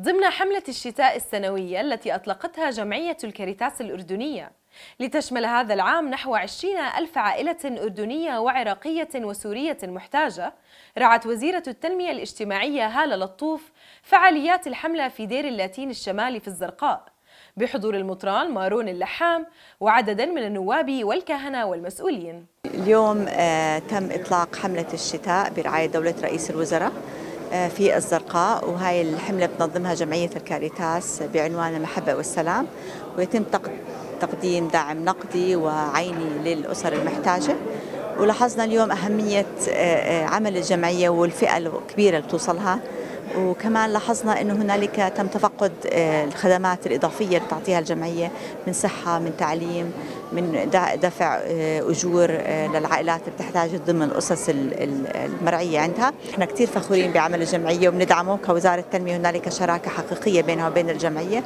ضمن حملة الشتاء السنوية التي أطلقتها جمعية الكاريتاس الأردنية. لتشمل هذا العام نحو عشرين ألف عائلة أردنية وعراقية وسورية محتاجة. رعت وزيرة التنمية الاجتماعية هالة لطوف فعاليات الحملة في دير اللاتين الشمالي في الزرقاء. بحضور المطران مارون اللحام وعددا من النواب والكهنة والمسؤولين. اليوم آه تم إطلاق حملة الشتاء برعاية دولة رئيس الوزراء. في الزرقاء وهاي الحملة بتنظمها جمعية الكاريتاس بعنوان المحبة والسلام ويتم تقديم دعم نقدي وعيني للأسر المحتاجة. ولاحظنا اليوم أهمية آه عمل الجمعية والفئة الكبيرة اللي بتوصلها. وكمان لاحظنا إنه هنالك تم تفقد الخدمات الإضافية اللي تعطيها الجمعية من صحة من تعليم من دفع أجور للعائلات اللي بتحتاج ضمن الأسس المرعية عندها، إحنا كثير فخورين بعمل الجمعية وبندعمه كوزارة التنمية هنالك شراكة حقيقية بينها وبين الجمعية.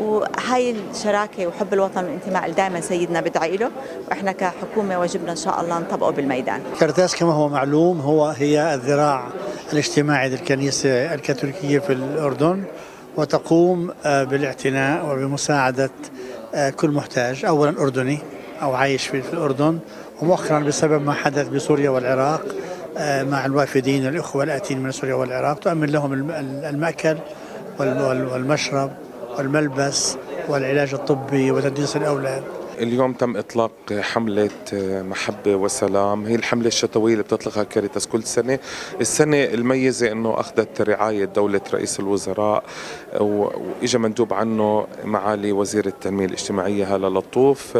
وهاي الشراكة وحب الوطن والانتماء اللي دائما سيدنا بدعي له. وإحنا كحكومة واجبنا إن شاء الله نطبقه بالميدان. كارتاس كما هو معلوم هو هي الذراع الاجتماعي للكنيسة الكاثوليكية في الأردن وتقوم بالاعتناء وبمساعدة كل محتاج. اولا أردني أو عايش في الأردن ومؤخرا بسبب ما حدث بسوريا والعراق مع الوافدين الإخوة الآتين من سوريا والعراق تؤمن لهم المأكل والمشرب والملبس والعلاج الطبي وتدريس الأولاد. اليوم تم إطلاق حملة محبة وسلام. هي الحملة الشتوية اللي بتطلقها كاريتاس كل سنة. السنة الميزة إنه أخذت رعاية دولة رئيس الوزراء وإجا مندوب عنه معالي وزير التنمية الاجتماعية هالة لطوف.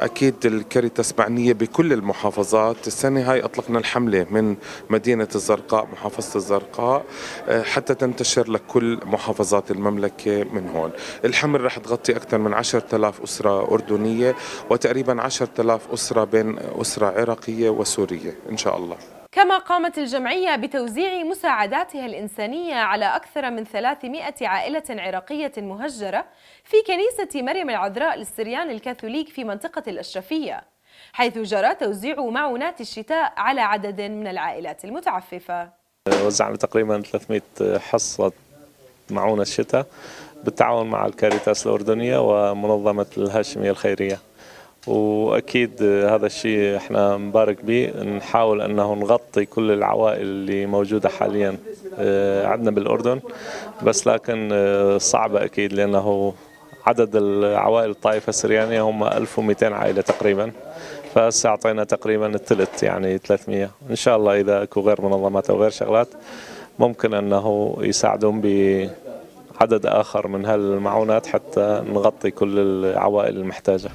أكيد الكاريتاس معنية بكل المحافظات. السنة هاي أطلقنا الحملة من مدينة الزرقاء محافظة الزرقاء حتى تنتشر لكل محافظات المملكة من هون. الحمل رح تغطي أكثر من 10000 أسرة أردنية. وتقريبا 10000 أسرة بين أسرة عراقية وسورية إن شاء الله. كما قامت الجمعية بتوزيع مساعداتها الإنسانية على أكثر من 300 عائلة عراقية مهجرة في كنيسة مريم العذراء للسريان الكاثوليك في منطقة الأشرفية حيث جرى توزيع معونات الشتاء على عدد من العائلات المتعففة. وزعنا تقريبا 300 حصة معونة الشتاء بالتعاون مع الكاريتاس الأردنية ومنظمة الهاشمية الخيرية. وأكيد هذا الشيء إحنا مبارك به. نحاول أنه نغطي كل العوائل اللي موجودة حاليا عندنا بالأردن. بس لكن صعبة أكيد لأنه عدد العوائل الطائفة السريانية هم 1200 عائلة تقريبا. فهسه أعطينا تقريبا الثلث يعني 300 إن شاء الله إذا أكو غير منظمات أو غير شغلات ممكن أنه يساعدون بعدد آخر من هالمعونات حتى نغطي كل العوائل المحتاجة.